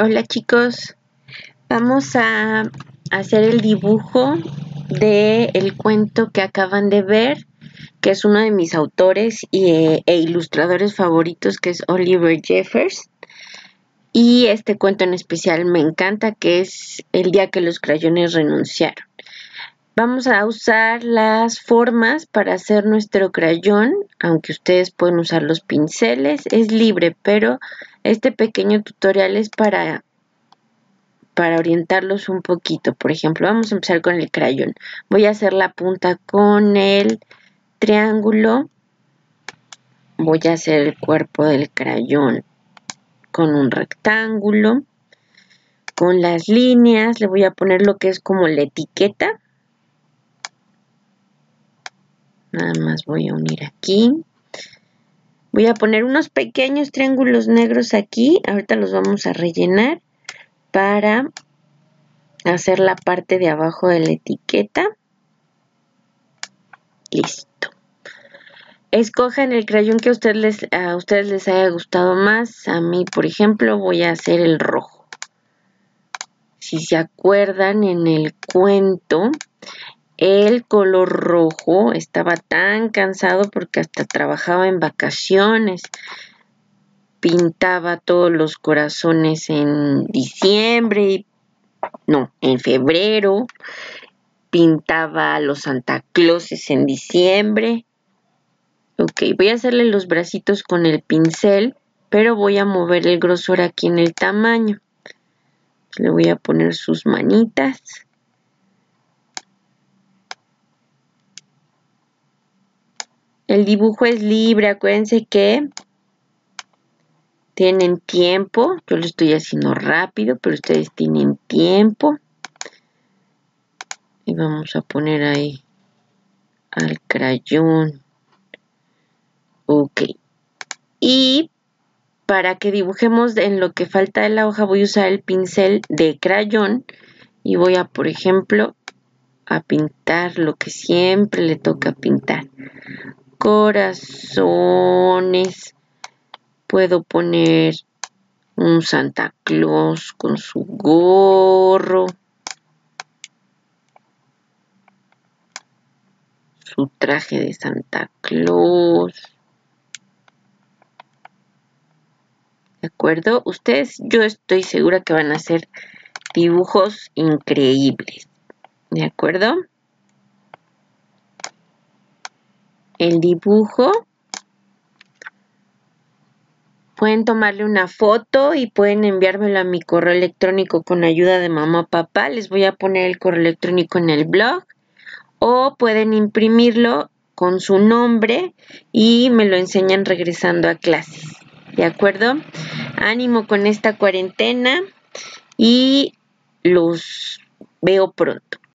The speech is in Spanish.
Hola chicos, vamos a hacer el dibujo de el cuento que acaban de ver, que es uno de mis autores e, e ilustradores favoritos, que es Oliver Jeffers. Y este cuento en especial me encanta, que es El día que los crayones renunciaron. Vamos a usar las formas para hacer nuestro crayón, aunque ustedes pueden usar los pinceles, es libre, pero este pequeño tutorial es para, para orientarlos un poquito. Por ejemplo, vamos a empezar con el crayón. Voy a hacer la punta con el triángulo. Voy a hacer el cuerpo del crayón con un rectángulo. Con las líneas le voy a poner lo que es como la etiqueta nada más voy a unir aquí voy a poner unos pequeños triángulos negros aquí. Ahorita los vamos a rellenar para hacer la parte de abajo de la etiqueta. Listo. Escojan el crayón que a ustedes les, a ustedes les haya gustado más. A mí por ejemplo voy a hacer el rojo. Si se acuerdan en el cuento el color rojo estaba tan cansado porque hasta trabajaba en vacaciones. Pintaba todos los corazones en diciembre, no, en febrero. Pintaba los Santa Clauses en diciembre. Ok, voy a hacerle los bracitos con el pincel, pero voy a mover el grosor aquí en el tamaño. Le voy a poner sus manitas. El dibujo es libre, acuérdense que tienen tiempo. Yo lo estoy haciendo rápido, pero ustedes tienen tiempo. Y vamos a poner ahí al crayón. Ok. Y para que dibujemos en lo que falta de la hoja voy a usar el pincel de crayón y voy a, por ejemplo, a pintar lo que siempre le toca pintar corazones. Puedo poner un Santa Claus con su gorro. Su traje de Santa Claus. ¿De acuerdo? Ustedes, yo estoy segura que van a hacer dibujos increíbles. ¿De acuerdo? El dibujo. Pueden tomarle una foto y pueden enviármelo a mi correo electrónico con ayuda de mamá o papá. Les voy a poner el correo electrónico en el blog. O pueden imprimirlo con su nombre y me lo enseñan regresando a clases. ¿De acuerdo? Ánimo con esta cuarentena y los veo pronto.